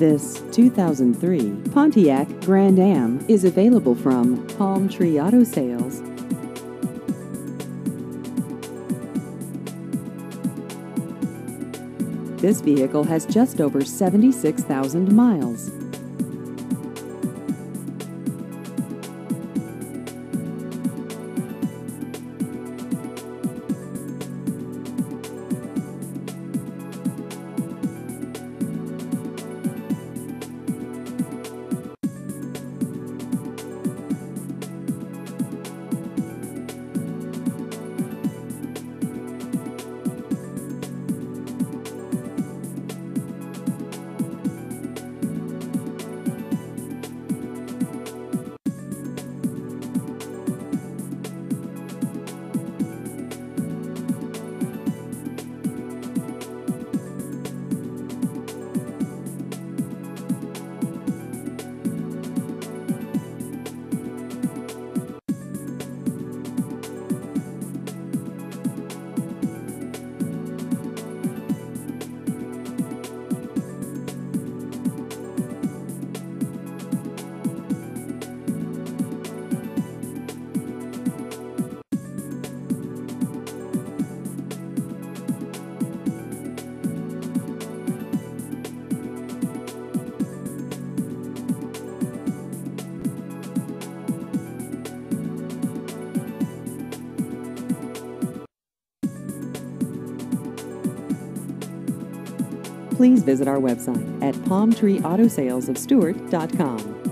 This 2003 Pontiac Grand Am is available from Palm Tree Auto Sales. This vehicle has just over 76,000 miles. Please visit our website at palmtreeautosalesofstuart.com.